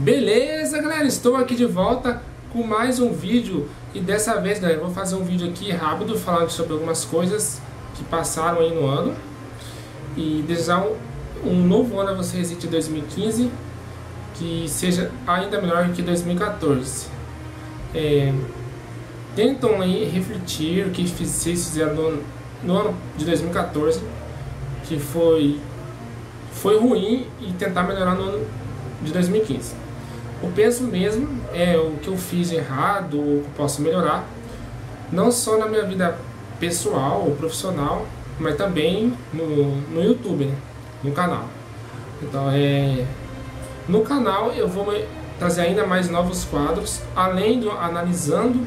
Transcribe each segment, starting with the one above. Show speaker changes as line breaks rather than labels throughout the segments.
Beleza, galera? Estou aqui de volta com mais um vídeo e dessa vez, vou fazer um vídeo aqui rápido falando sobre algumas coisas que passaram aí no ano e desejar um, um novo ano a vocês de 2015 que seja ainda melhor que 2014. É, tentam aí refletir o que vocês fizeram no, no ano de 2014 que foi foi ruim e tentar melhorar no ano de 2015. O peso mesmo é o que eu fiz errado, o que posso melhorar, não só na minha vida pessoal ou profissional, mas também no, no YouTube, né? no canal. Então, é, no canal eu vou trazer ainda mais novos quadros, além do Analisando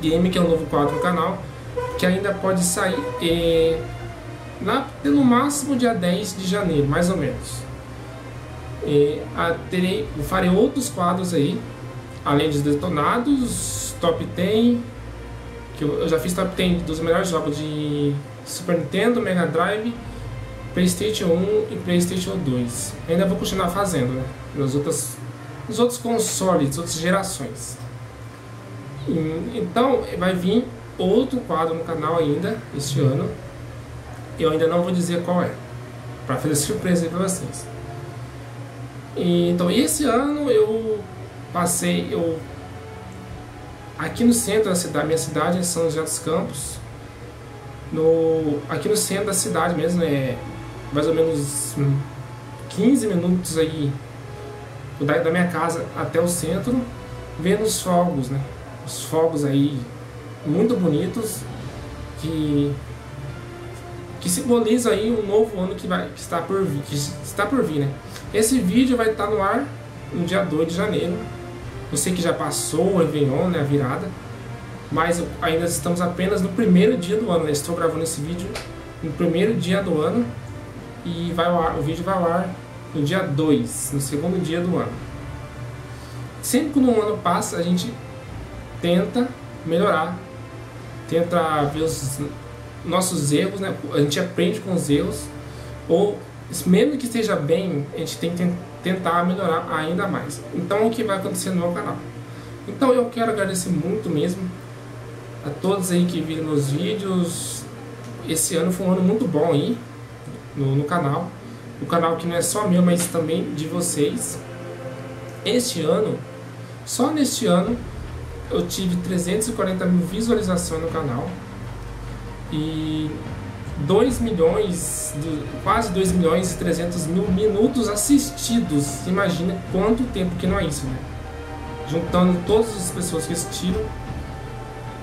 Game, que é um novo quadro no canal, que ainda pode sair é, pelo máximo dia 10 de janeiro, mais ou menos. E, a, terei, farei outros quadros aí, além dos detonados, top 10, que eu, eu já fiz top 10 dos melhores jogos de Super Nintendo, Mega Drive, Playstation 1 e Playstation 2. Ainda vou continuar fazendo, né? Nas outras, nos outros consoles, outras gerações. E, então, vai vir outro quadro no canal ainda, este ano. Eu ainda não vou dizer qual é, para fazer surpresa aí pra vocês. E, então, esse ano eu passei, eu aqui no centro da cidade, minha cidade é São José dos Campos, no, aqui no centro da cidade mesmo, é mais ou menos 15 minutos aí da, da minha casa até o centro, vendo os fogos, né? Os fogos aí muito bonitos que que simboliza aí um novo ano que vai que está por vir, que está por vir, né? Esse vídeo vai estar no ar no dia 2 de janeiro. Sei que já passou o Réveillon, né, a virada, mas ainda estamos apenas no primeiro dia do ano. Né? Estou gravando esse vídeo no primeiro dia do ano e vai ar, o vídeo vai ao ar no dia 2, no segundo dia do ano. Sempre que um ano passa, a gente tenta melhorar, tenta ver os nossos erros, né? a gente aprende com os erros, ou mesmo que esteja bem, a gente tem que tentar melhorar ainda mais. Então, o que vai acontecer no meu canal? Então, eu quero agradecer muito mesmo a todos aí que viram meus vídeos. Esse ano foi um ano muito bom aí no, no canal. O canal que não é só meu, mas também de vocês. Este ano, só neste ano, eu tive 340 mil visualizações no canal. E 2 milhões, quase 2 milhões e 300 mil minutos assistidos. Imagina quanto tempo que não é isso, né? Juntando todas as pessoas que assistiram,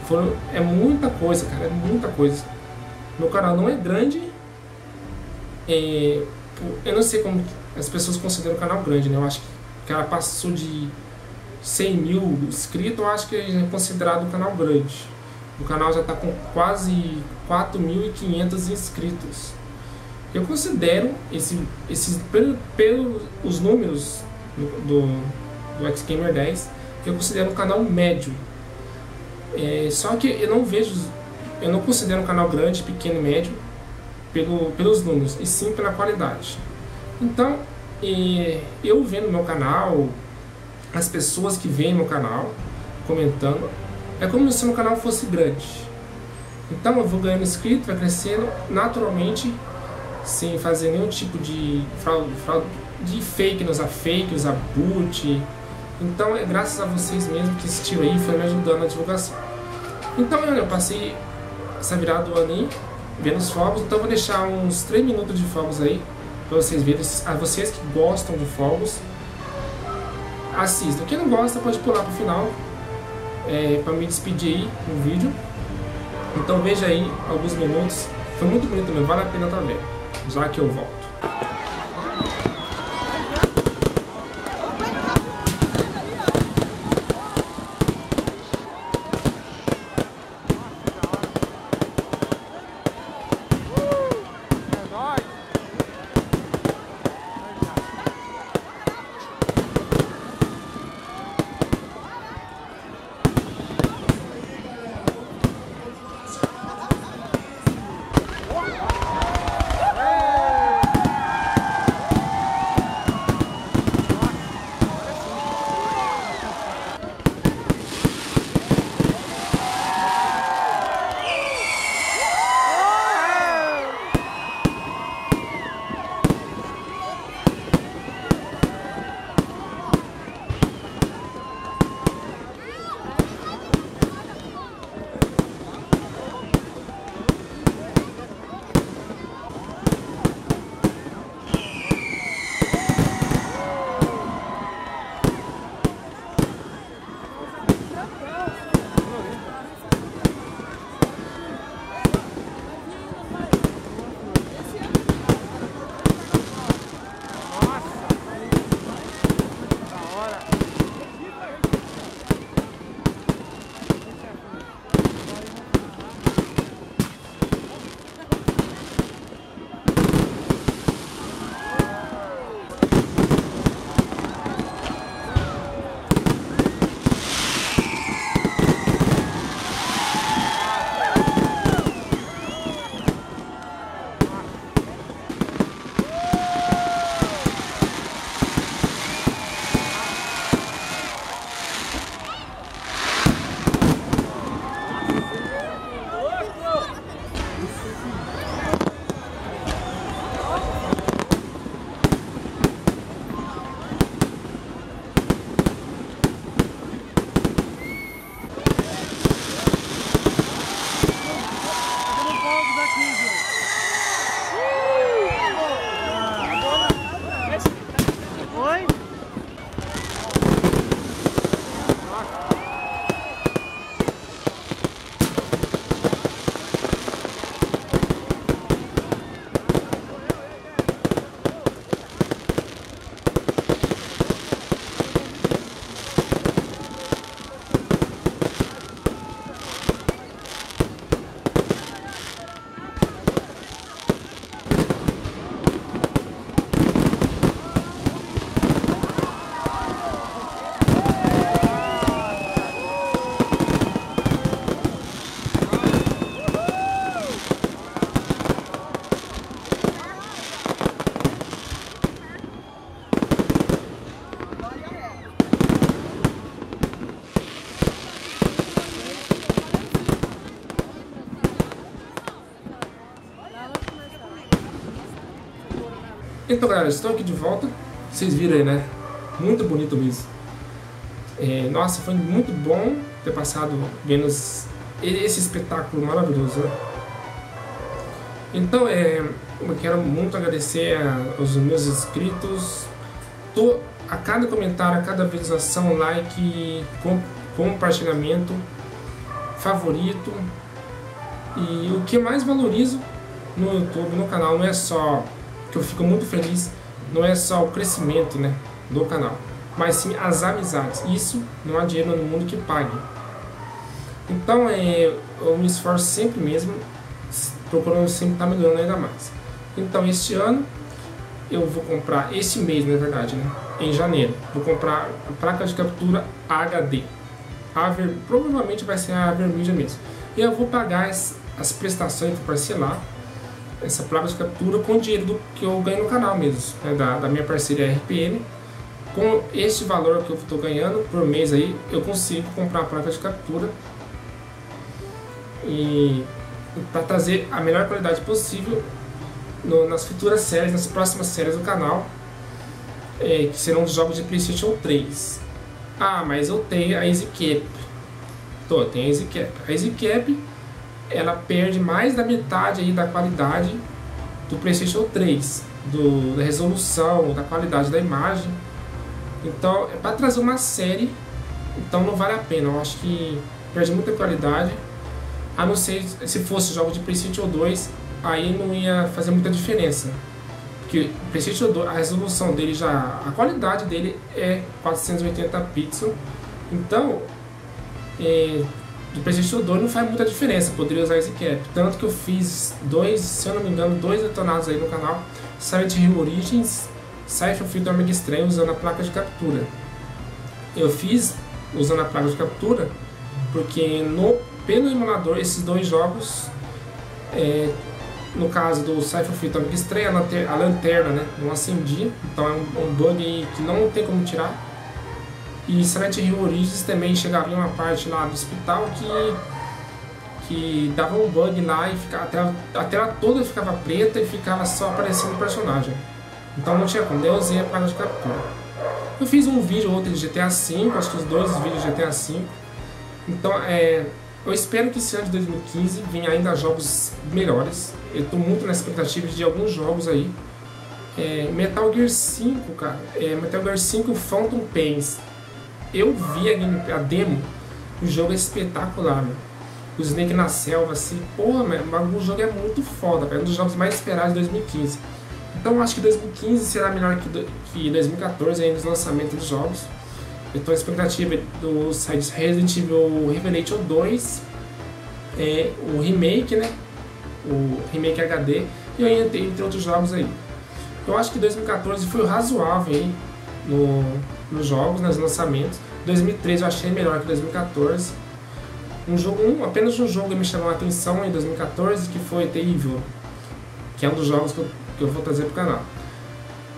foram, é muita coisa, cara, é muita coisa. Meu canal não é grande, é, eu não sei como as pessoas consideram o canal grande, né? Eu acho que ela passou de 100 mil inscritos, eu acho que é considerado um canal grande. O canal já está com quase 4.500 inscritos. Eu considero esse, esses pelos números do, do, do Xgamer 10, eu considero um canal médio. É, só que eu não vejo, eu não considero um canal grande, pequeno médio pelo, pelos números, e sim pela qualidade. Então, é, eu vendo meu canal, as pessoas que veem meu canal comentando, é como se o meu canal fosse grande. Então eu vou ganhando inscrito, vai crescendo naturalmente, sem fazer nenhum tipo de fraude, fraude de fake, usar fake, usar boot. Então é graças a vocês mesmo que assistiram aí, foi me ajudando na divulgação. Então eu passei essa virada do ano aí, vendo os fogos, então vou deixar uns 3 minutos de fogos aí, para vocês verem, a vocês que gostam de fogos, assistam. Quem não gosta pode pular para o final, é, para me despedir aí no vídeo. Então veja aí alguns minutos. Foi muito bonito mesmo, vale a pena estar vendo. Já que eu volto. Então galera, estou aqui de volta. Vocês viram aí, né? Muito bonito mesmo. É, nossa, foi muito bom ter passado vendo esse espetáculo maravilhoso. Né? Então, é, eu quero muito agradecer aos meus inscritos. Tô, a cada comentário, a cada visualização, like, com, compartilhamento, favorito. E o que mais valorizo no YouTube, no canal, não é só que eu fico muito feliz, não é só o crescimento né, do canal, mas sim as amizades. Isso não há dinheiro no mundo que pague. Então é, eu me esforço sempre mesmo, procurando sempre estar melhorando ainda mais. Então este ano eu vou comprar, este mês na verdade, né, em janeiro, vou comprar a placa de captura HD. A ver, provavelmente vai ser a vermelha mesmo. E eu vou pagar as, as prestações, parcelar essa placa de captura com o dinheiro do, que eu ganho no canal mesmo, né, da, da minha parceria RPN. Com este valor que eu estou ganhando por mês aí, eu consigo comprar a placa de captura e para trazer a melhor qualidade possível no, nas futuras séries, nas próximas séries do canal, é, que serão os jogos de Playstation 3. Ah, mas eu tenho a EasyCap. Tô, tem a EasyCap. A EasyCap ela perde mais da metade aí da qualidade do PlayStation 3, do, da resolução, da qualidade da imagem. Então, é para trazer uma série, então não vale a pena. Eu acho que perde muita qualidade. A não ser se fosse jogo de PlayStation 2, aí não ia fazer muita diferença. Porque o PlayStation 2, a resolução dele já, a qualidade dele é 480 pixels. Então, é, do PlayStation 2 não faz muita diferença, poderia usar esse cap. Tanto que eu fiz dois, se eu não me engano, dois detonados aí no canal, Silent Hill Origins, Cypher of the Omega Estranho usando a placa de captura. Eu fiz usando a placa de captura porque no, pelo emulador esses dois jogos, é, no caso do Cypher of the Omega Estranho, a lanterna né, não acendia, então é um, um bug que não tem como tirar e Silent Hill Origins também chegava em uma parte lá do hospital que, que dava um bug lá e ficava, a, tela, a tela toda ficava preta e ficava só aparecendo o personagem. Então não tinha como, daí eu usei a placa de captura. Eu fiz um vídeo outro de GTA V, acho que os dois vídeos de GTA V. Então é, eu espero que esse ano de 2015 venha ainda jogos melhores. Eu estou muito na expectativa de alguns jogos aí. É, Metal Gear 5, cara. É, Metal Gear 5 Phantom Pains eu vi a, game, a demo, o jogo é espetacular, mano. O Snake na selva, assim, porra, mano, o jogo é muito foda, é um dos jogos mais esperados de 2015. Então acho que 2015 será melhor que, que 2014 aí nos lançamentos dos jogos. Eu tô expectativa do site Resident Evil Revelation 2, é, o remake, né? O remake HD e entre, entre outros jogos aí. Eu acho que 2014 foi razoável aí no, nos jogos, nos lançamentos. 2013 eu achei melhor que 2014. Um jogo, um, apenas um jogo me chamou a atenção em 2014, que foi The Evil, que é um dos jogos que eu, que eu vou trazer para o canal.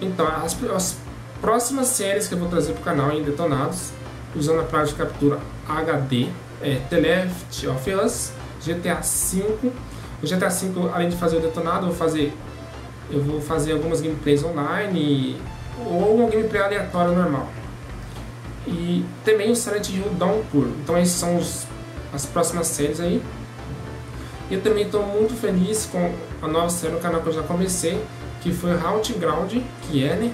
Então, as, as, próximas séries que eu vou trazer para o canal em Detonados, usando a prática de captura HD, é The Left of Us, GTA V. O GTA V, além de fazer o detonado, eu vou fazer, eu vou fazer algumas gameplays online ou uma gameplay aleatória normal. E também o Silent Hill Downpour. Então esses são os, as próximas séries aí. E eu também estou muito feliz com a nova série no canal que eu já comecei, que foi Ground, que é, né?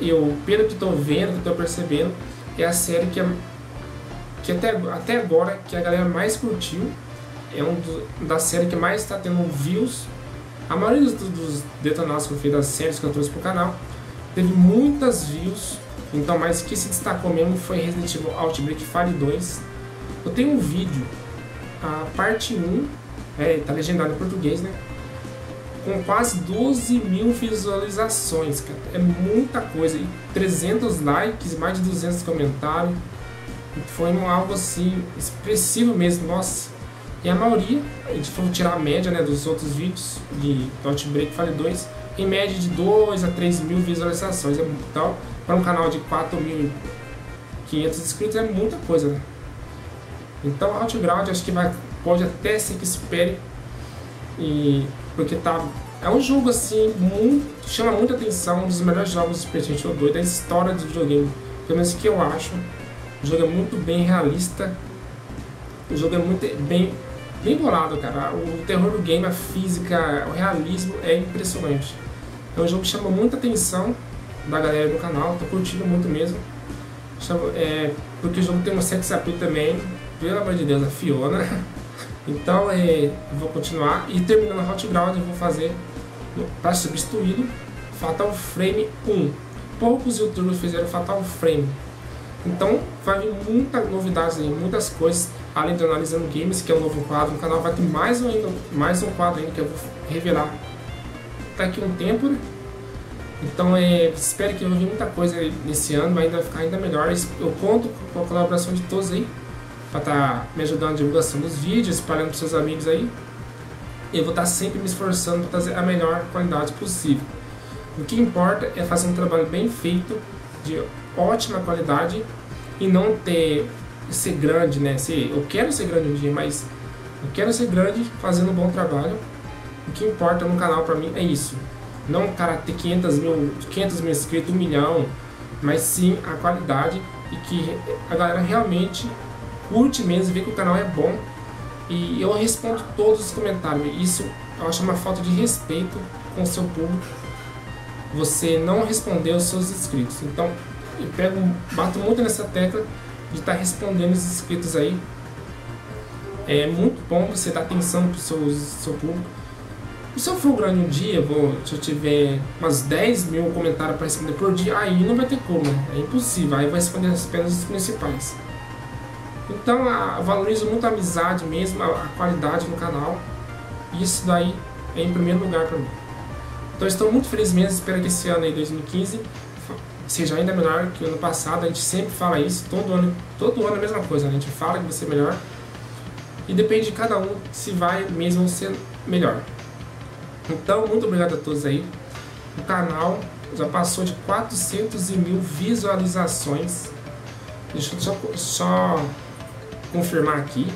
Eu, pelo que estou vendo, que estou percebendo, é a série que, é, que até, até agora que a galera mais curtiu. É um do, da série que mais está tendo views. A maioria dos, dos detonados que eu fiz das séries que eu trouxe pro canal teve muitas views então, mas que se destacou mesmo foi Resident Evil Outbreak Fire 2. Eu tenho um vídeo, a parte 1, é, tá legendado em português, né? Com quase 12 mil visualizações, cara. É muita coisa. E 300 likes, mais de 200 comentários. Foi um algo assim, expressivo mesmo, nossa. E a maioria, a gente for tirar a média né, dos outros vídeos de Outbreak Fire 2, em média de 2 a 3 mil visualizações. Então, para um canal de 4.500 inscritos é muita coisa, né? Então, Outground acho que vai, pode até ser que espere, e, porque tá, É um jogo assim, muito, chama muita atenção, um dos melhores jogos de PlayStation 2 da história do videogame. Pelo menos que eu acho. O jogo é muito bem realista. O jogo é muito bem, bem bolado, cara. O terror do game, a física, o realismo é impressionante. É um jogo que chama muita atenção da galera do canal, tô curtindo muito mesmo. Chama, é, porque o jogo tem uma sex appeal também, pelo amor de Deus, a Fiona. Então é, vou continuar e terminando a Hot Ground eu vou fazer para substituí-lo Fatal Frame 1. Poucos youtubers fizeram Fatal Frame. Então vai vir muitas novidades aí, muitas coisas, além de analisando games, que é um novo quadro no canal, vai ter mais um, mais um quadro ainda que eu vou revelar daqui a um tempo, né? Então é, espero que eu vi muita coisa nesse ano, vai ainda ficar ainda melhor. Eu conto com a colaboração de todos aí para estar tá me ajudando na divulgação dos vídeos, espalhando para seus amigos aí. Eu vou estar tá sempre me esforçando para trazer a melhor qualidade possível. O que importa é fazer um trabalho bem feito, de ótima qualidade e não ter ser grande, né? Ser, eu quero ser grande um dia, mas eu quero ser grande fazendo um bom trabalho. O que importa no canal para mim é isso. Não o cara ter 500 mil, 500 mil inscritos, um milhão, mas sim a qualidade e que a galera realmente curte mesmo, vê que o canal é bom e eu respondo todos os comentários. Isso eu acho uma falta de respeito com o seu público. Você não responder os seus inscritos. Então eu pego, bato muito nessa tecla de estar tá respondendo os inscritos aí. É muito bom você dar atenção para o seu público. E se eu for grande um dia, vou, se eu tiver umas 10 mil comentários para responder por dia, aí não vai ter como, né? é impossível. Aí vai responder apenas os principais. Então eu valorizo muito a amizade mesmo, a, a qualidade no canal. Isso daí é em primeiro lugar para mim. Então estou muito feliz mesmo, espero que esse ano aí, 2015, seja ainda melhor que o ano passado. A gente sempre fala isso, todo ano, todo ano é a mesma coisa, né? a gente fala que vai ser melhor. E depende de cada um se vai mesmo ser melhor. Então, muito obrigado a todos aí. O canal já passou de 400 mil visualizações. Deixa eu só, só confirmar aqui.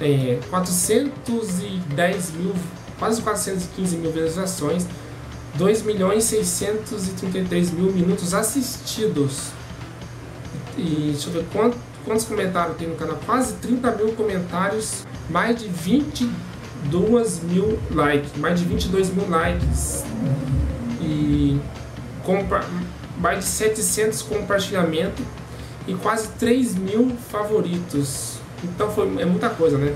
É, 410 mil, quase 415 mil visualizações, 2 milhões 633 mil minutos assistidos. E deixa eu ver quantos, quantos comentários tem no canal, quase 30 mil comentários, mais de 22 mil likes, mais de 22 mil likes e mais de 700 compartilhamentos e quase 3 mil favoritos. Então foi, é muita coisa, né?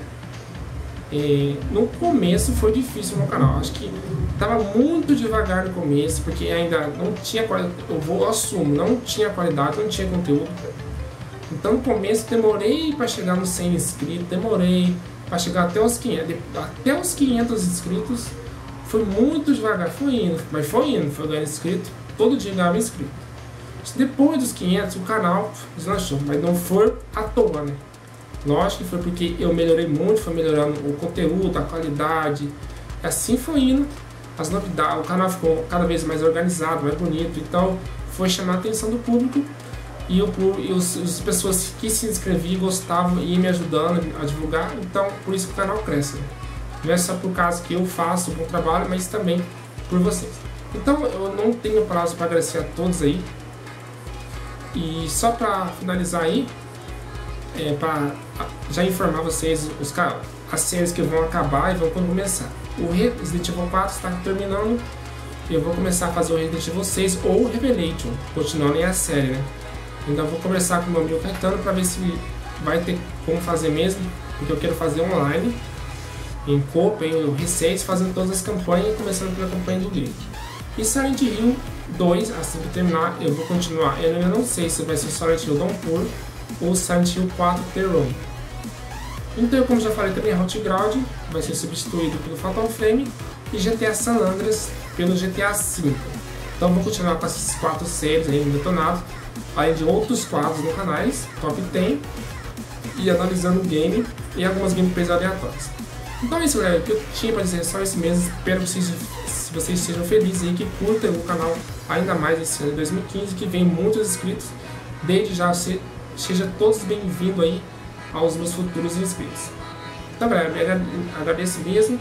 E no começo foi difícil no canal. Acho que tava muito devagar no começo, porque ainda não tinha qualidade. Eu vou eu assumo, não tinha qualidade, não tinha conteúdo. Então no começo demorei para chegar nos 100 inscritos, demorei para chegar até os 500, até os 500 inscritos. Foi muito devagar, foi indo, mas foi indo, foi ganhando inscrito, todo dia ganhava inscrito. Depois dos 500, o canal deslanchou, mas não foi à toa, né? Lógico que foi porque eu melhorei muito, foi melhorando o conteúdo, a qualidade. Assim foi indo. As novidades, o canal ficou cada vez mais organizado, mais bonito. Então foi chamar a atenção do público e, e os, as pessoas que se inscreviam gostavam e me ajudando a divulgar. Então por isso que o canal cresce. Né? Não é só por causa que eu faço um bom trabalho, mas também por vocês. Então eu não tenho prazo para agradecer a todos aí. E só para finalizar aí, é, para já informar vocês os, as séries que vão acabar e vão começar. O Resident Evil 4 está terminando. Eu vou começar a fazer o Resident Evil 6 ou Revelation, continuando em a série, né? Ainda vou conversar com o meu amigo Caetano para ver se vai ter como fazer mesmo, porque eu quero fazer online, em Copa, em Receitos, fazendo todas as campanhas, começando pela campanha do Grid. E Silent Hill 2, assim que terminar, eu vou continuar. Eu ainda não sei se vai ser Silent Hill Downpour ou Silent Hill 4 The Room. Então, como já falei também, Hot Ground vai ser substituído pelo Fatal Frame e GTA San Andreas pelo GTA V. Então vou continuar com essas quatro séries aí detonados, além de outros quadros no canais, Top 10 e analisando o game e algumas gameplays aleatórias. Então é isso galera, o que eu tinha para dizer só esse mês, espero que vocês, vocês sejam felizes e que curtam o canal ainda mais esse ano de 2015, que vem muitos inscritos, desde já se, seja todos bem-vindos aí aos meus futuros inscritos. Então, galera, agradeço mesmo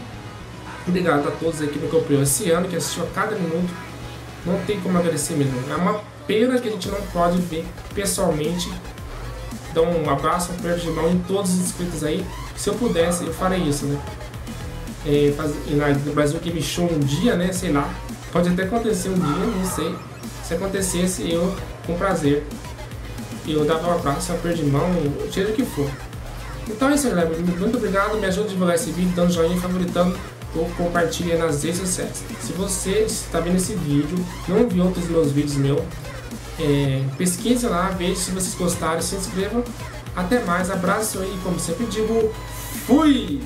Obrigado a todos aqui que acompanhou esse ano, que assistiu a cada minuto. Não tem como agradecer mesmo. É uma pena que a gente não pode ver pessoalmente. Então um abraço, um aperto de mão em todos os inscritos aí. Se eu pudesse, eu faria isso, né? É, faz, no Brasil Game Show um dia, né? Sei lá. Pode até acontecer um dia, não sei. Se acontecesse, eu, com prazer, eu dava um abraço, um aperto de mão, seja o que for. Então é isso, galera. Muito obrigado. Me ajuda a divulgar esse vídeo, dando joinha, favoritando ou compartilhe nas redes sociais. Se você está vendo esse vídeo, não viu outros meus vídeos meus, é, pesquise lá, veja se vocês gostaram, se inscrevam. Até mais, abraço e como sempre digo, fui!